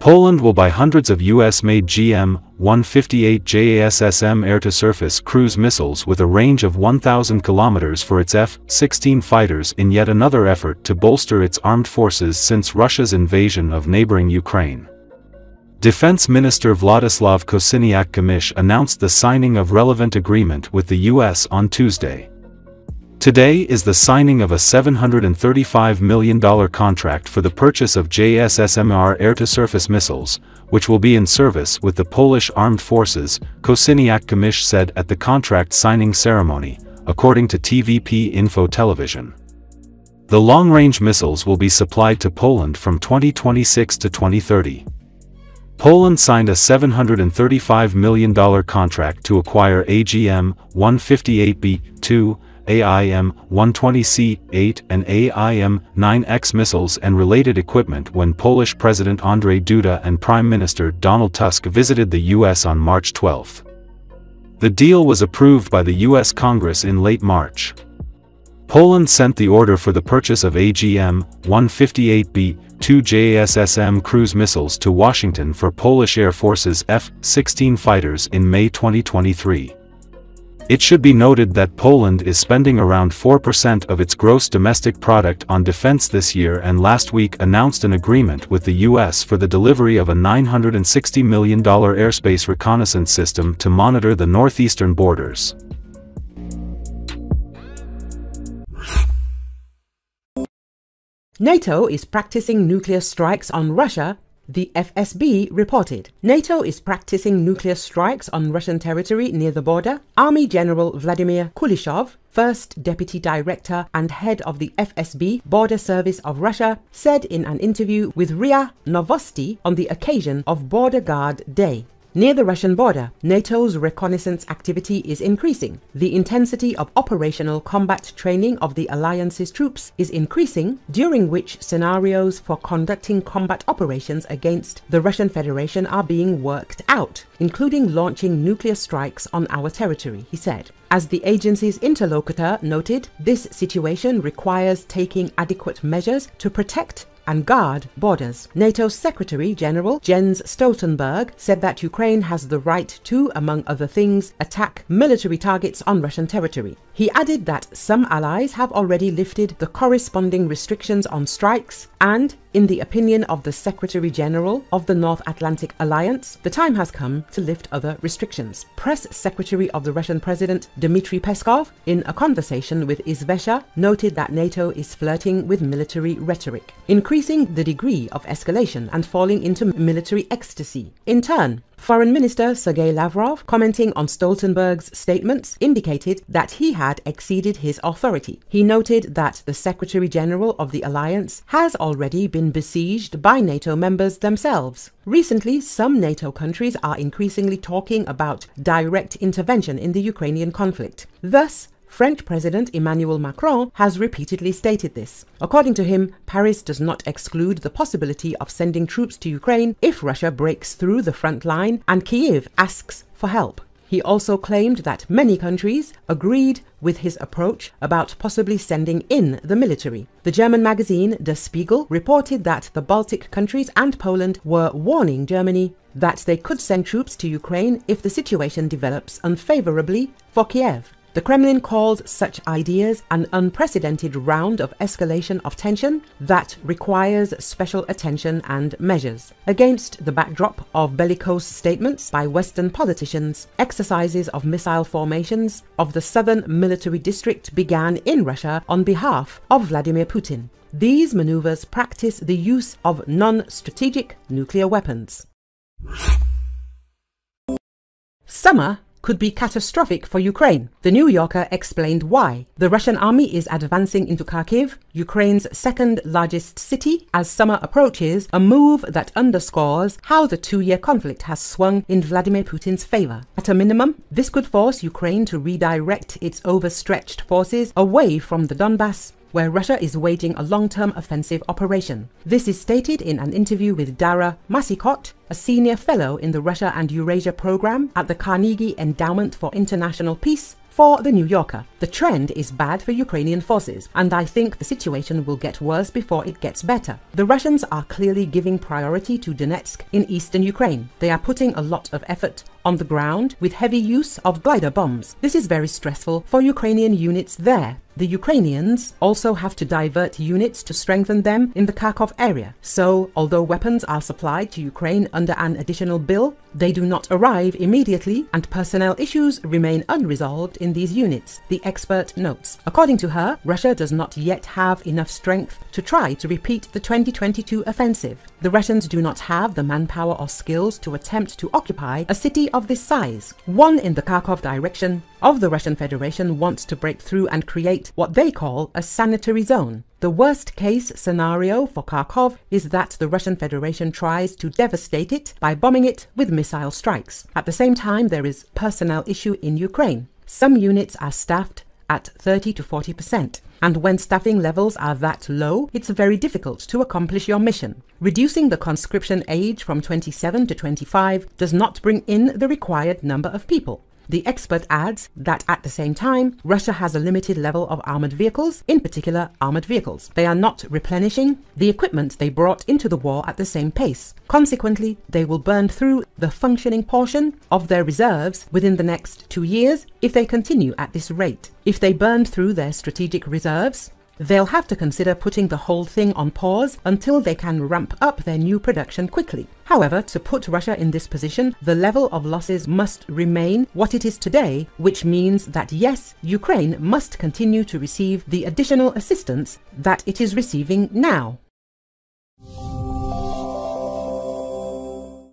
Poland will buy hundreds of US-made GM-158 JASSM air-to-surface cruise missiles with a range of 1,000 kilometers for its F-16 fighters in yet another effort to bolster its armed forces since Russia's invasion of neighboring Ukraine. Defense Minister Wladyslaw Kosiniak-Kamysz announced the signing of relevant agreement with the US on Tuesday. Today is the signing of a $735 million contract for the purchase of JASSM-ER air-to-surface missiles, which will be in service with the Polish Armed Forces, Kosiniak-Kamysz said at the contract signing ceremony, according to TVP Info Television. The long-range missiles will be supplied to Poland from 2026 to 2030. Poland signed a $735 million contract to acquire AGM-158B-2, AIM-120C-8 and AIM-9X missiles and related equipment when Polish President Andrzej Duda and Prime Minister Donald Tusk visited the U.S. on March 12. The deal was approved by the U.S. Congress in late March. Poland sent the order for the purchase of AGM-158B, two JASSM cruise missiles to Washington for Polish Air Force's F-16 fighters in May 2023. It should be noted that Poland is spending around 4% of its gross domestic product on defense this year and last week announced an agreement with the US for the delivery of a $960 million airspace reconnaissance system to monitor the northeastern borders. NATO is practicing nuclear strikes on Russia the FSB reported. NATO is practicing nuclear strikes on Russian territory near the border. Army General Vladimir Kulishov, first deputy director and head of the FSB Border Service of Russia, said in an interview with RIA Novosti on the occasion of Border Guard Day. Near the Russian border, NATO's reconnaissance activity is increasing. The intensity of operational combat training of the alliance's troops is increasing, during which scenarios for conducting combat operations against the Russian Federation are being worked out, including launching nuclear strikes on our territory, he said. As the agency's interlocutor noted, this situation requires taking adequate measures to protect and guard borders. NATO Secretary General Jens Stoltenberg said that Ukraine has the right to, among other things, attack military targets on Russian territory. He added that some allies have already lifted the corresponding restrictions on strikes and, in the opinion of the Secretary General of the North Atlantic Alliance, the time has come to lift other restrictions. Press Secretary of the Russian President Dmitry Peskov, in a conversation with Izvestia, noted that NATO is flirting with military rhetoric, increasing the degree of escalation and falling into military ecstasy. In turn, Foreign Minister Sergei Lavrov, commenting on Stoltenberg's statements, indicated that he had exceeded his authority. He noted that the Secretary General of the alliance has already been besieged by NATO members themselves. Recently, some NATO countries are increasingly talking about direct intervention in the Ukrainian conflict. Thus, French President Emmanuel Macron has repeatedly stated this. According to him, Paris does not exclude the possibility of sending troops to Ukraine if Russia breaks through the front line and Kiev asks for help. He also claimed that many countries agreed with his approach about possibly sending in the military. The German magazine Der Spiegel reported that the Baltic countries and Poland were warning Germany that they could send troops to Ukraine if the situation develops unfavorably for Kiev. The Kremlin called such ideas an unprecedented round of escalation of tension that requires special attention and measures. Against the backdrop of bellicose statements by Western politicians, exercises of missile formations of the Southern Military District began in Russia on behalf of Vladimir Putin. These maneuvers practice the use of non-strategic nuclear weapons. Summer could be catastrophic for Ukraine. The New Yorker explained why. The Russian army is advancing into Kharkiv, Ukraine's second largest city, as summer approaches, a move that underscores how the two year conflict has swung in Vladimir Putin's favor. At a minimum, this could force Ukraine to redirect its overstretched forces away from the Donbass where Russia is waging a long-term offensive operation. This is stated in an interview with Dara Massicot, a senior fellow in the Russia and Eurasia program at the Carnegie Endowment for International Peace For The New Yorker, the trend is bad for Ukrainian forces, and I think the situation will get worse before it gets better. The Russians are clearly giving priority to Donetsk in eastern Ukraine. They are putting a lot of effort on the ground with heavy use of glider bombs. This is very stressful for Ukrainian units there. The Ukrainians also have to divert units to strengthen them in the Kharkov area. So, although weapons are supplied to Ukraine under an additional bill, they do not arrive immediately and personnel issues remain unresolved in these units, the expert notes. According to her, Russia does not yet have enough strength to try to repeat the 2022 offensive. The Russians do not have the manpower or skills to attempt to occupy a city of this size. One in the Kharkov direction of the Russian Federation wants to break through and create what they call a sanitary zone. The worst case scenario for Kharkov is that the Russian Federation tries to devastate it by bombing it with missile strikes. At the same time, there is personnel issue in Ukraine. Some units are staffed at 30 to 40 percent. And when staffing levels are that low, it's very difficult to accomplish your mission. Reducing the conscription age from 27 to 25 does not bring in the required number of people. The expert adds that at the same time, Russia has a limited level of armored vehicles, in particular armored vehicles. They are not replenishing the equipment they brought into the war at the same pace. Consequently, they will burn through the functioning portion of their reserves within the next two years if they continue at this rate. If they burn through their strategic reserves, they'll have to consider putting the whole thing on pause until they can ramp up their new production quickly. However, to put Russia in this position, the level of losses must remain what it is today, which means that yes, Ukraine must continue to receive the additional assistance that it is receiving now.